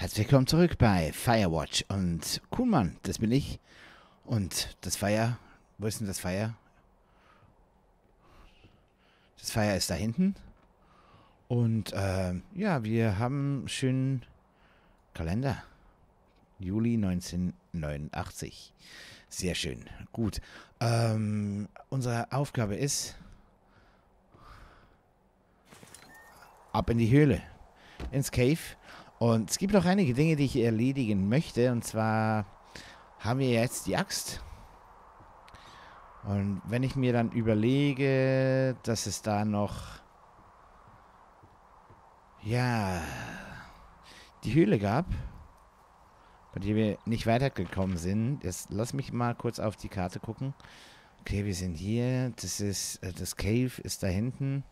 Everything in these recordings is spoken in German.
Herzlich willkommen zurück bei Firewatch und Kuhlmann, das bin ich. Und das Feuer, wo ist denn das Feuer? Das Feuer ist da hinten. Und äh, ja, wir haben einen schönen Kalender. Juli 1989. Sehr schön. Gut. Ähm, unsere Aufgabe ist ab in die Höhle. Ins Cave. Und es gibt noch einige Dinge, die ich erledigen möchte. Und zwar haben wir jetzt die Axt. Und wenn ich mir dann überlege, dass es da noch... Ja... Die Höhle gab, bei der wir nicht weitergekommen sind. Jetzt lass mich mal kurz auf die Karte gucken. Okay, wir sind hier. Das ist... äh, Das Cave ist da hinten.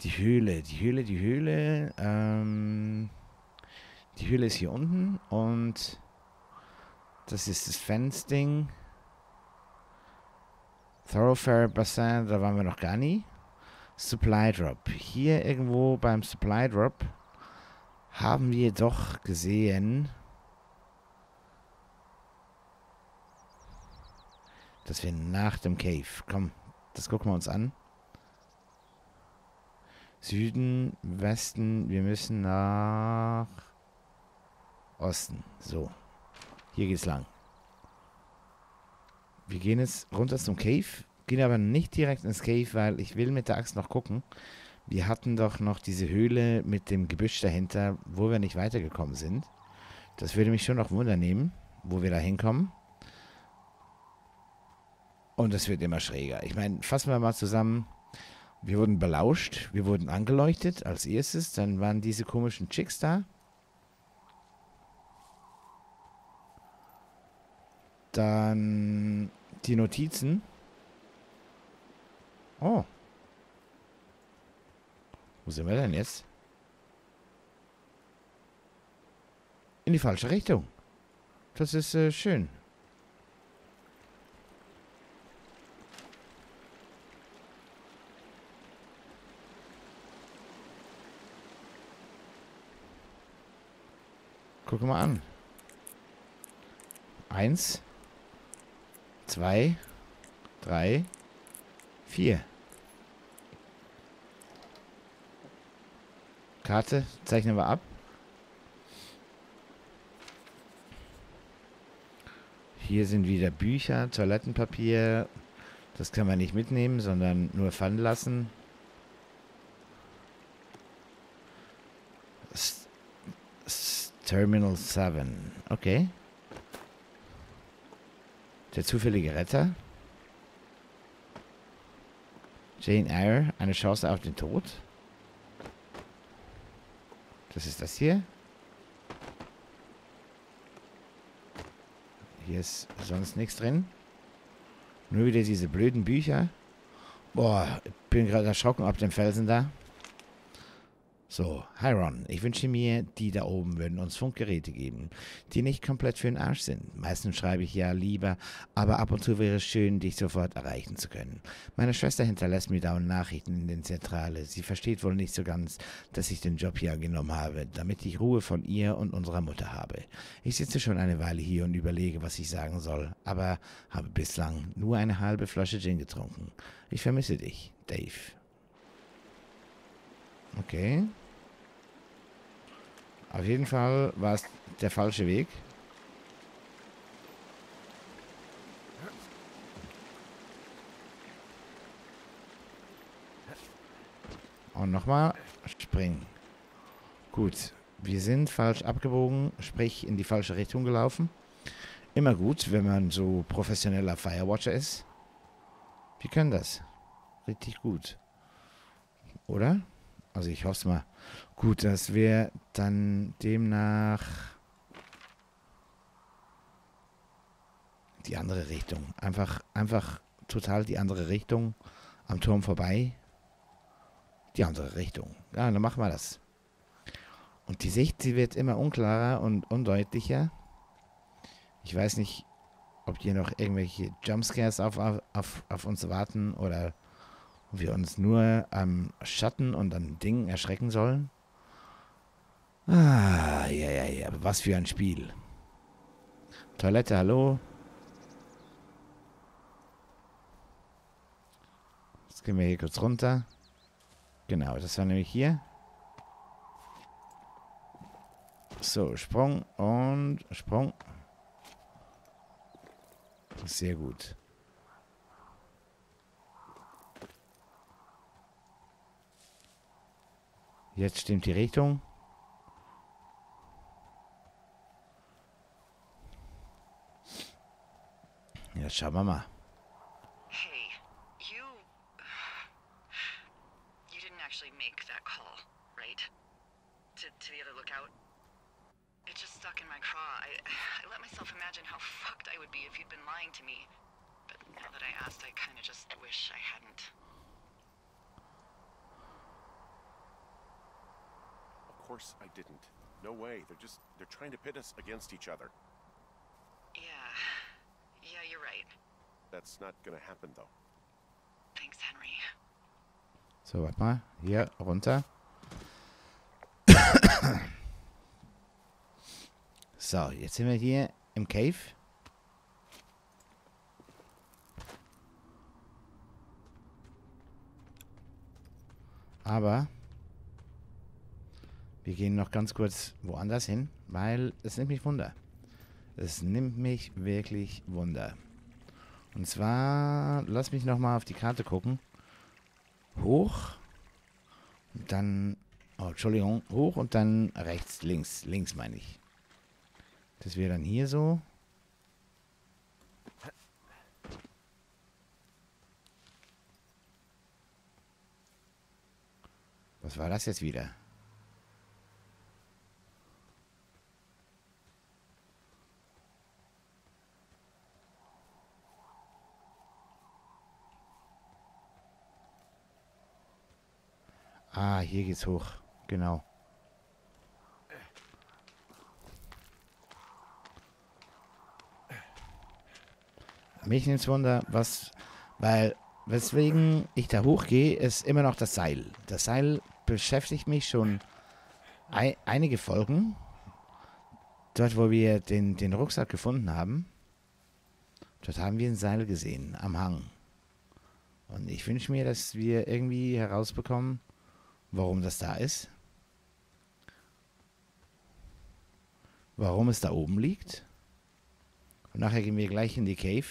Die Höhle, die Höhle, die Höhle. Ähm... Die Höhle ist hier unten und das ist das Fence-Ding. Thoroughfare Bassin, da waren wir noch gar nie. Supply Drop. Hier irgendwo beim Supply Drop haben wir doch gesehen, dass wir nach dem Cave. Komm, das gucken wir uns an. Süden, Westen, wir müssen nach Osten. So. Hier geht's lang. Wir gehen jetzt runter zum Cave, gehen aber nicht direkt ins Cave, weil ich will mit der Axt noch gucken. Wir hatten doch noch diese Höhle mit dem Gebüsch dahinter, wo wir nicht weitergekommen sind. Das würde mich schon noch Wunder nehmen, wo wir da hinkommen. Und es wird immer schräger. Ich meine, fassen wir mal zusammen. Wir wurden belauscht, wir wurden angeleuchtet als erstes, dann waren diese komischen Chicks da. Dann die Notizen. Oh. Wo sind wir denn jetzt? In die falsche Richtung. Das ist äh, schön. Guck mal an. Eins zwei, drei, vier. Karte zeichnen wir ab. Hier sind wieder Bücher, Toilettenpapier. Das kann man nicht mitnehmen, sondern nur fallen lassen. Terminal 7. Okay. Der zufällige Retter. Jane Eyre, eine Chance auf den Tod. Das ist das hier. Hier ist sonst nichts drin. Nur wieder diese blöden Bücher. Boah, ich bin gerade erschrocken ab dem Felsen da. So, hi Ron, ich wünsche mir, die da oben würden uns Funkgeräte geben, die nicht komplett für den Arsch sind. Meistens schreibe ich ja lieber, aber ab und zu wäre es schön, dich sofort erreichen zu können. Meine Schwester hinterlässt mir dauernd Nachrichten in den Zentrale. Sie versteht wohl nicht so ganz, dass ich den Job hier angenommen habe, damit ich Ruhe von ihr und unserer Mutter habe. Ich sitze schon eine Weile hier und überlege, was ich sagen soll, aber habe bislang nur eine halbe Flasche Gin getrunken. Ich vermisse dich, Dave. Okay. Auf jeden Fall war es der falsche Weg. Und nochmal springen. Gut, wir sind falsch abgebogen, sprich in die falsche Richtung gelaufen. Immer gut, wenn man so professioneller Firewatcher ist. Wir können das. Richtig gut. Oder? Also ich hoffe es mal. Gut, dass wir dann demnach die andere Richtung. Einfach, einfach total die andere Richtung. Am Turm vorbei. Die andere Richtung. Ja, dann machen wir das. Und die Sicht, sie wird immer unklarer und undeutlicher. Ich weiß nicht, ob hier noch irgendwelche Jumpscares auf, auf, auf uns warten oder wir uns nur am Schatten und an Dingen erschrecken sollen. Ah, ja, ja, ja. was für ein Spiel. Toilette, hallo. Jetzt gehen wir hier kurz runter. Genau, das war nämlich hier. So, Sprung und Sprung. Sehr gut. Jetzt stimmt die Richtung. Jetzt schauen wir mal. Pit us against each other. Yeah. Yeah, you're right. That's not gonna happen though. Thanks, Henry. So, warte mal. Hier runter. so, jetzt sind wir hier im Cave. Aber wir gehen noch ganz kurz woanders hin, weil es nimmt mich Wunder. Es nimmt mich wirklich Wunder. Und zwar, lass mich nochmal auf die Karte gucken. Hoch. Und dann, oh, Entschuldigung, hoch und dann rechts, links. Links meine ich. Das wäre dann hier so. Was war das jetzt wieder? Ah, hier geht's hoch. Genau. Mich nimmt's Wunder, was, weil, weswegen ich da hochgehe, ist immer noch das Seil. Das Seil beschäftigt mich schon ei einige Folgen. Dort, wo wir den, den Rucksack gefunden haben, dort haben wir ein Seil gesehen am Hang. Und ich wünsche mir, dass wir irgendwie herausbekommen, warum das da ist. Warum es da oben liegt. Und nachher gehen wir gleich in die Cave.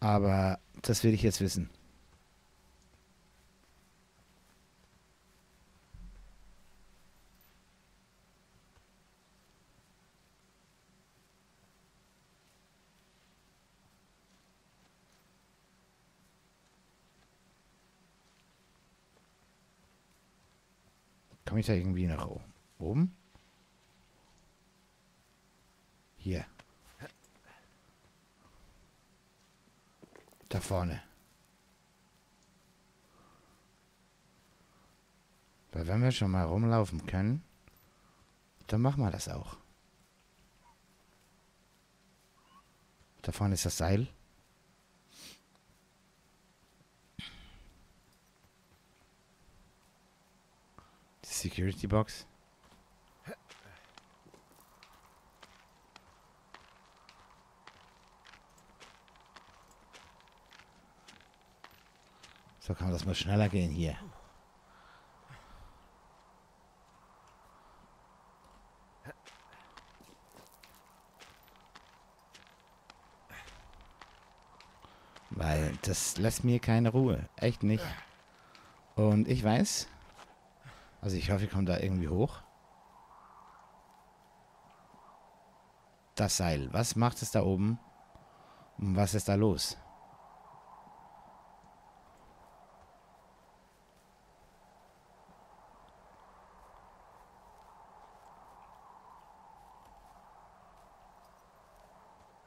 Aber das will ich jetzt wissen. Komme ich da irgendwie nach oben? Hier. Da vorne. Weil wenn wir schon mal rumlaufen können, dann machen wir das auch. Da vorne ist das Seil. Security Box. So kann das mal schneller gehen hier. Weil das lässt mir keine Ruhe. Echt nicht. Und ich weiß, also ich hoffe, ich komme da irgendwie hoch. Das Seil. Was macht es da oben? Und was ist da los?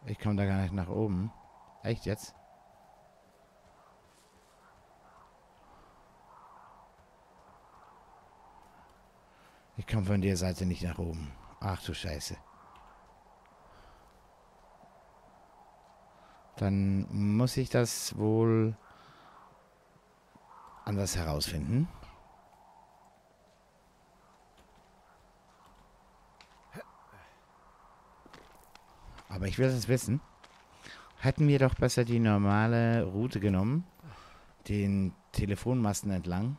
Ich komme da gar nicht nach oben. Echt jetzt? Ich komme von der Seite nicht nach oben. Ach du Scheiße. Dann muss ich das wohl anders herausfinden. Aber ich will das wissen. Hätten wir doch besser die normale Route genommen, den Telefonmasten entlang.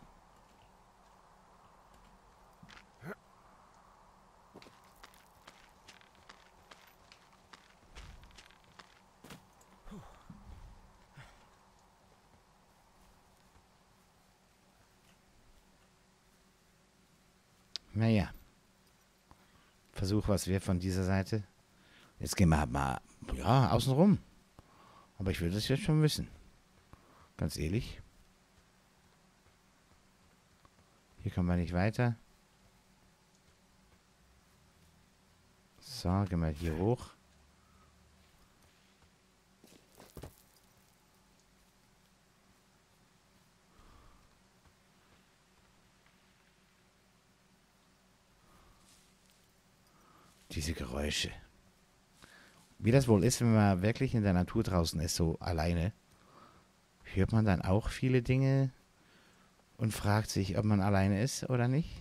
Versuch, was wir von dieser Seite. Jetzt gehen wir mal, ja, außen rum. Aber ich will das jetzt schon wissen. Ganz ehrlich. Hier kommen wir nicht weiter. So, gehen wir hier hoch. Diese Geräusche. Wie das wohl ist, wenn man wirklich in der Natur draußen ist, so alleine, hört man dann auch viele Dinge und fragt sich, ob man alleine ist oder nicht?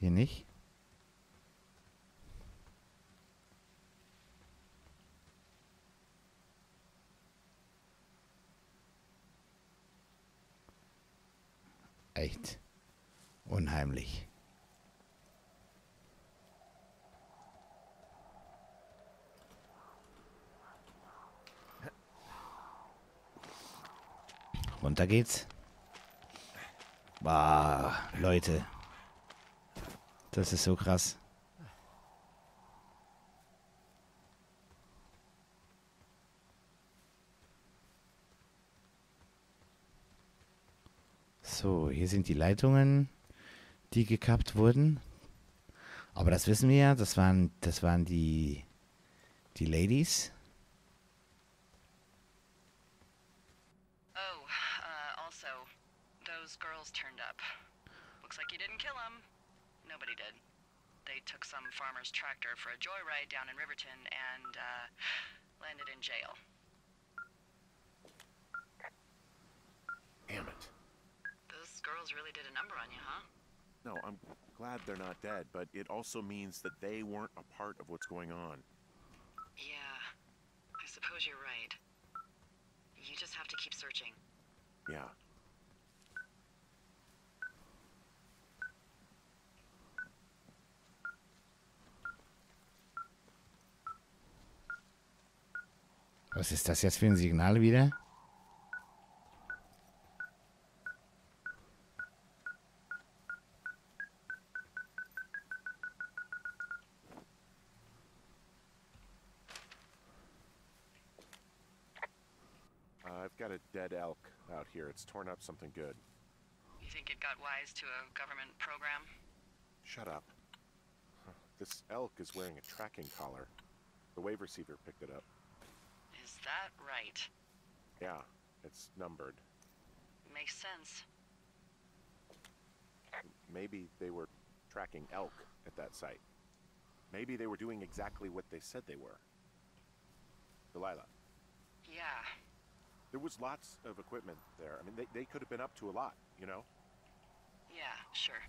Hier nicht? Echt unheimlich. Runter geht's. Bah, Leute. Das ist so krass. So, hier sind die Leitungen, die gekappt wurden. Aber das wissen wir ja, das waren, das waren die, die Ladies. Oh, uh, also, those girls turned up. Looks like you didn't kill them. Nobody did. They took some farmer's tractor for a joyride down in Riverton and, uh, landed in jail. Damn it. Those girls really did a number on you, huh? No, I'm glad they're not dead, but it also means that they weren't a part of what's going on. Yeah, I suppose you're right. You just have to keep searching. Yeah. Was ist das jetzt für ein Signal wieder? Uh, I've got a dead elk out here. It's torn up something good. You think it got wise to a government program? Shut up. This elk is wearing a tracking collar. The wave receiver picked it up. Is that right? Yeah, it's numbered. Makes sense. Maybe they were tracking elk at that site. Maybe they were doing exactly what they said they were. Delilah, was lots of equipment there. I mean, they, they could have been up to a lot, you know? yeah, sure.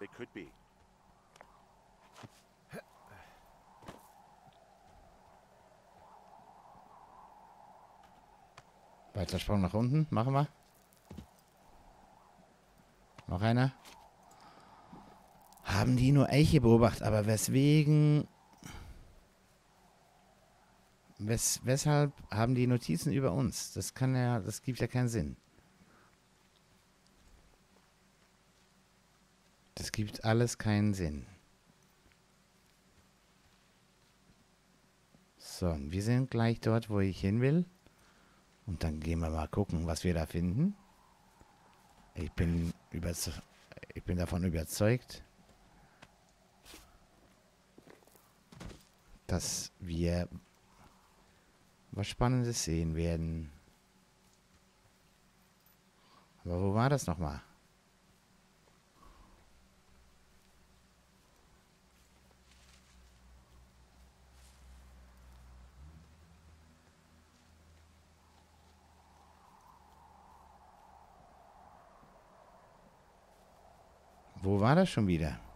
They could be. Weiter Sprung nach unten. Machen wir. Noch einer. Haben die nur Elche beobachtet, aber weswegen. Wes, weshalb haben die Notizen über uns? Das kann ja, das gibt ja keinen Sinn. Das gibt alles keinen Sinn. So, wir sind gleich dort, wo ich hin will. Und dann gehen wir mal gucken, was wir da finden. Ich bin, ich bin davon überzeugt, dass wir was Spannendes sehen werden. Aber wo war das nochmal? Wo war das schon wieder?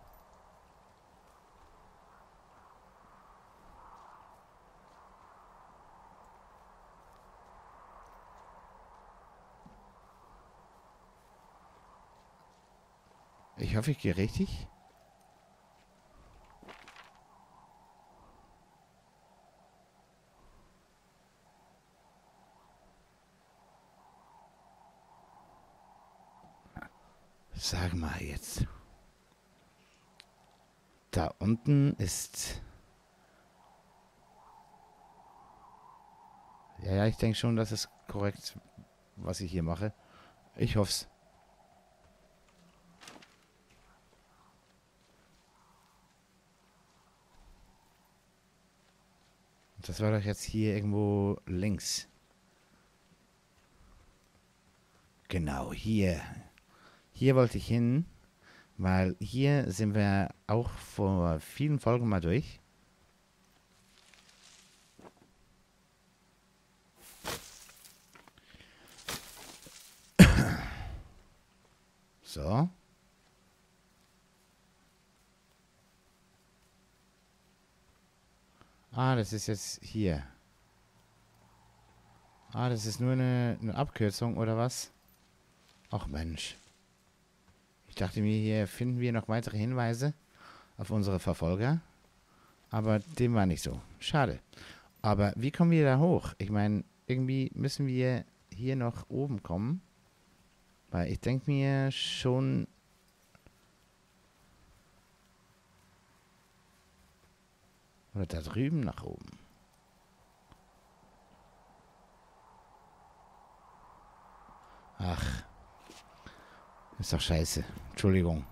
Ich hoffe, ich gehe richtig. Sag mal jetzt. Da unten ist... Ja, ja, ich denke schon, das ist korrekt, was ich hier mache. Ich hoffe es. Das war doch jetzt hier irgendwo links. Genau, hier. Hier wollte ich hin, weil hier sind wir auch vor vielen Folgen mal durch. So. Ah, das ist jetzt hier. Ah, das ist nur eine, eine Abkürzung, oder was? Ach Mensch. Ich dachte mir, hier finden wir noch weitere Hinweise auf unsere Verfolger. Aber dem war nicht so. Schade. Aber wie kommen wir da hoch? Ich meine, irgendwie müssen wir hier noch oben kommen. Weil ich denke mir schon, Oder da drüben nach oben. Ach. Ist doch scheiße. Entschuldigung.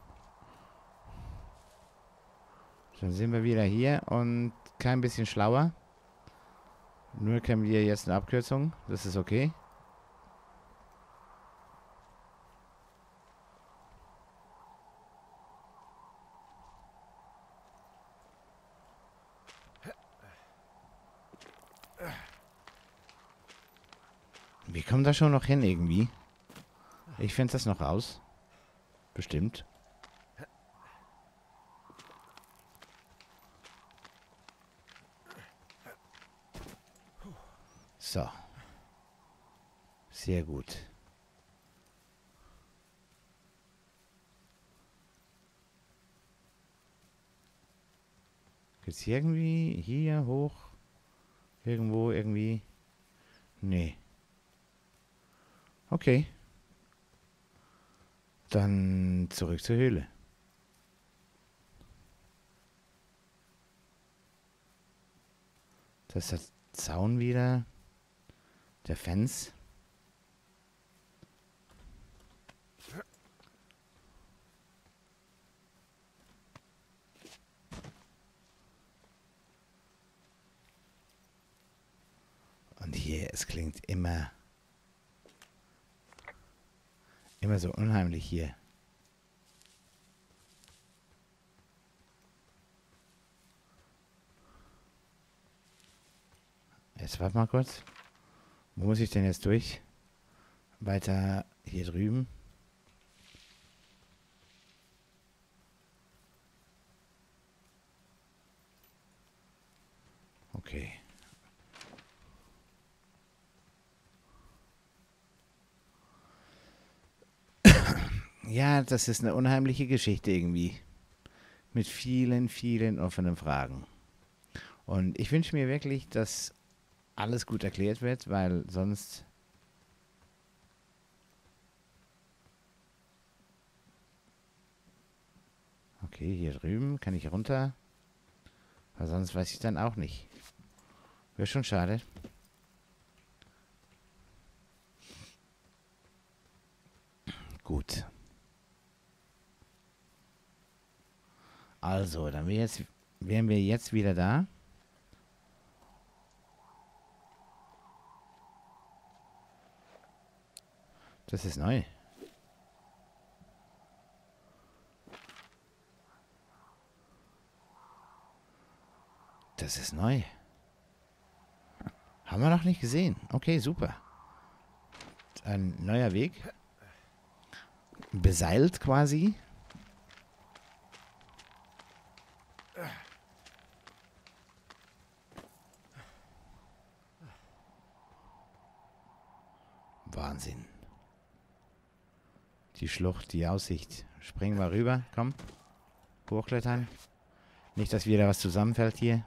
Dann sind wir wieder hier und kein bisschen schlauer. Nur kennen wir jetzt eine Abkürzung. Das ist okay. Wir kommen da schon noch hin irgendwie. Ich finde das noch raus. Bestimmt. So. Sehr gut. Geht's hier irgendwie hier hoch? Irgendwo irgendwie? Nee. Okay. Dann zurück zur Höhle. Das ist der Zaun wieder. Der Fens. Und hier, es klingt immer Immer so unheimlich hier. Jetzt warte mal kurz. Wo muss ich denn jetzt durch? Weiter hier drüben. Okay. Ja, das ist eine unheimliche Geschichte irgendwie. Mit vielen, vielen offenen Fragen. Und ich wünsche mir wirklich, dass alles gut erklärt wird, weil sonst Okay, hier drüben kann ich runter. Aber sonst weiß ich dann auch nicht. Wäre schon schade. Gut. Also, dann wär jetzt, wären wir jetzt wieder da. Das ist neu. Das ist neu. Haben wir noch nicht gesehen. Okay, super. Ein neuer Weg. Beseilt quasi. Wahnsinn. Die Schlucht, die Aussicht. Springen wir rüber, komm. Hochklettern. Nicht, dass wieder was zusammenfällt hier.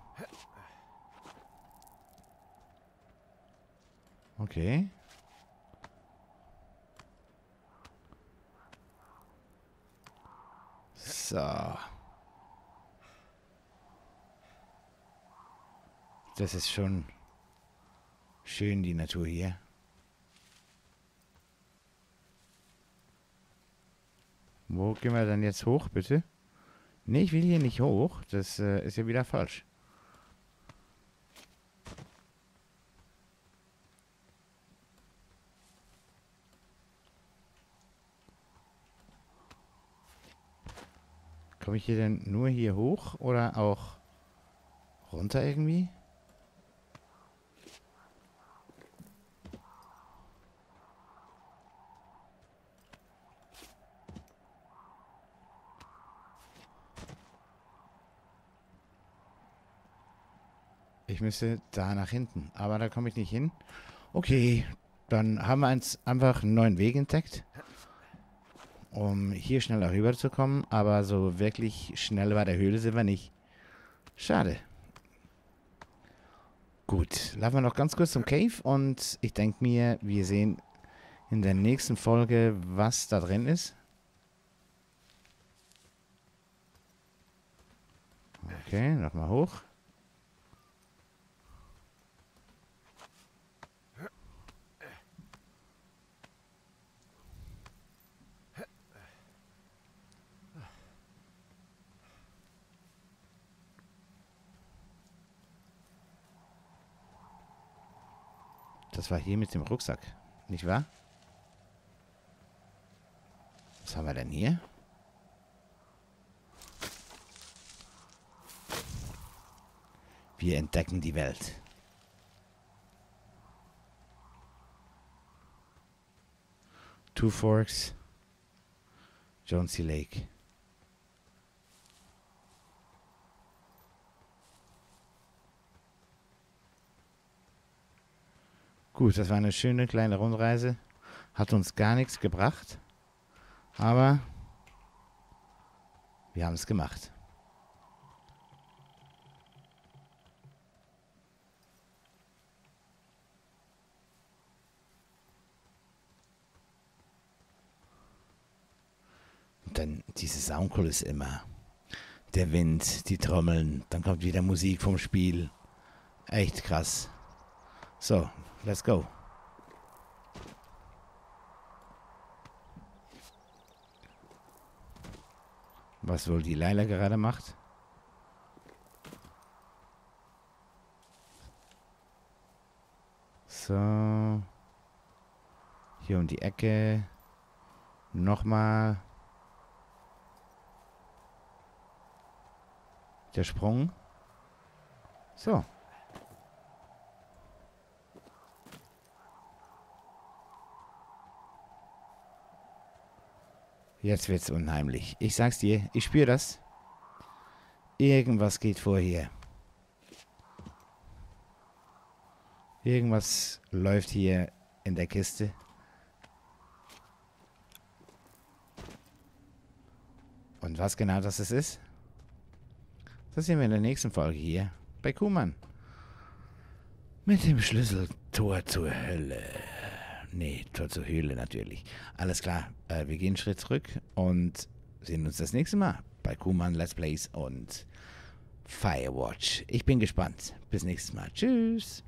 Okay. So. Das ist schon schön, die Natur hier. Wo gehen wir dann jetzt hoch, bitte? Nee, ich will hier nicht hoch. Das äh, ist ja wieder falsch. Komme ich hier denn nur hier hoch oder auch runter irgendwie? Ich müsste da nach hinten, aber da komme ich nicht hin. Okay, dann haben wir uns einfach einen neuen Weg entdeckt, um hier schneller rüberzukommen. Aber so wirklich schnell bei der Höhle sind wir nicht. Schade. Gut, laufen wir noch ganz kurz zum Cave und ich denke mir, wir sehen in der nächsten Folge, was da drin ist. Okay, nochmal hoch. Das war hier mit dem Rucksack, nicht wahr? Was haben wir denn hier? Wir entdecken die Welt. Two Forks, Jonesy Lake. Gut, das war eine schöne kleine Rundreise. Hat uns gar nichts gebracht. Aber wir haben es gemacht. Und dann diese Soundkulisse immer. Der Wind, die Trommeln, dann kommt wieder Musik vom Spiel. Echt krass. So, let's go. Was wohl die Leila gerade macht? So. Hier um die Ecke. Nochmal. Der Sprung. So. Jetzt wird's unheimlich. Ich sag's dir, ich spüre das. Irgendwas geht vor hier. Irgendwas läuft hier in der Kiste. Und was genau das ist? Das sehen wir in der nächsten Folge hier bei Kuhmann. Mit dem Schlüsseltor zur Hölle. Nee, Tor zur Höhle natürlich. Alles klar, äh, wir gehen einen Schritt zurück und sehen uns das nächste Mal bei Kuhmann Let's Plays und Firewatch. Ich bin gespannt. Bis nächstes Mal. Tschüss.